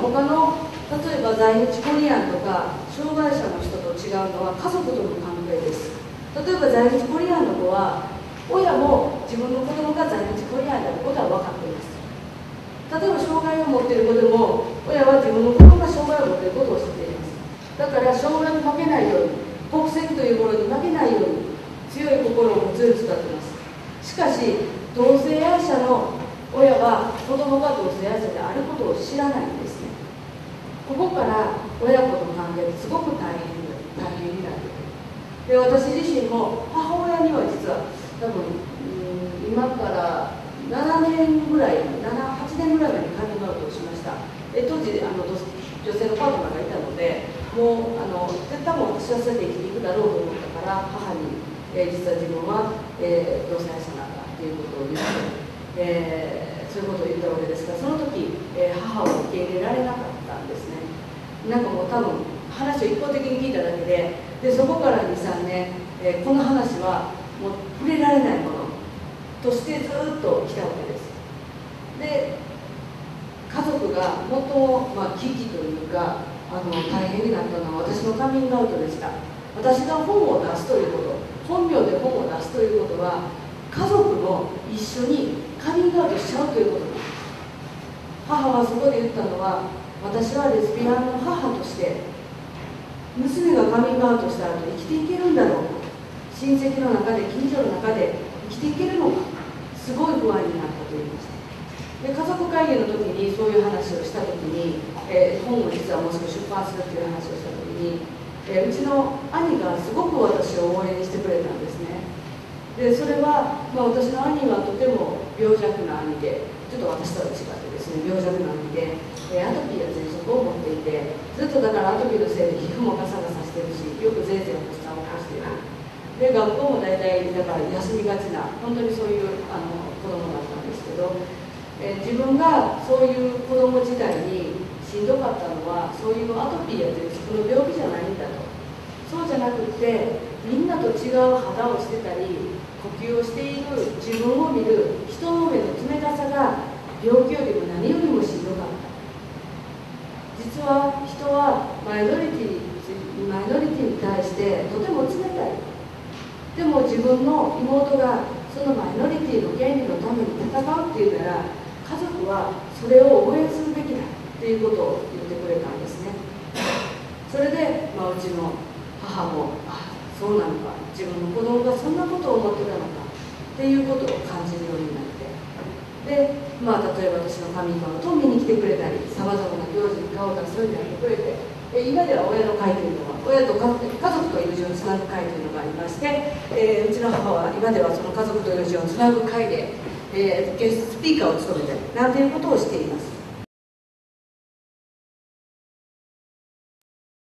他の例えば在日コリアンとか障害者の人と違うのは家族との関係です。例えば在日コリアンの子は親も自分の子供が在日コリアンであることは分かっています。例えば障害を持っている子でも親は自分の子供が障害を持っていることを知っています。だから障害に負けないように国籍というものに負けないように強い心を持つように育ってます。しかし同性愛者の親は子供が同性愛者であることを知らないんですね。ここから親子の関係ですごく大変大変になってくるで私自身も母親には実は多分今から7年ぐらい78年ぐらい前にカミングアウトをしました。え当時あの女性のパートナーがいたのでもうあの絶対もう私はそれで生きていくだろうと思ったから母に、えー、実は自分は、えー、同性愛者なんだっていうことを言って、えー、そういうことを言ったわけですがその時、えー、母を受け入れられなかった。んですね。なんかもう多分話を一方的に聞いただけででそこから23年、えー、この話はもう触れられないものとしてずっと来たわけです。で家族が最も、まあ、危機というかあの大変になったのは私のカミングアウトでした。私が本を出すということ本名で本を出すということは家族も一緒にカミングアウトしちゃうということです。母はそこで言ったのは私はレズビアンの母として娘がカミングアウトした後生きていけるんだろう親戚の中で近所の中で生きていけるのかすごい不安になったと言いました。で家族会議の時にそういう話をした時に、えー、本を実はもうすぐ出版するっていう話をした時に、えー、うちの兄がすごく私を応援してくれたんですね。でそれは、まあ、私の兄はとても病弱な兄でちょっと私とは違ってですね病弱な兄で、え、アトピーや喘息を持っていてずっとだからアトピーのせいで皮膚もガサガサしてるしよくぜいぜいお子さんを起こしてるで学校も大体だから休みがちな本当にそういうあの子供だったんですけどえ、自分がそういう子供時代にしんどかったのはそういうアトピーや喘息の病気じゃないんだと。そうじゃなくてみんなと違う肌をしてたり呼吸をしている自分を見る人の目の冷たさが病気よりも何よりもしんどか。った実は人はマイノリティマイノリティに対してとても冷たい。でも自分の妹がそのマイノリティの権利のために戦うっていうなら家族はそれを応援するべきだっていうことを言ってくれたんですね。それで、まあ、うちの母もあそうなのか自分の子供がそんなことを思ってたのかっていうことを感じるようになって。で、まあ、例えば私の神様と見に来てくれたりさまざまな行事に顔を出すようになってくれて今では親の会というのは親と家族と友人をつなぐ会というのがありまして、えー、うちの母は今ではその家族と友人をつなぐ会でえー、ゲススピーカーを務めたりなんていうことをしています。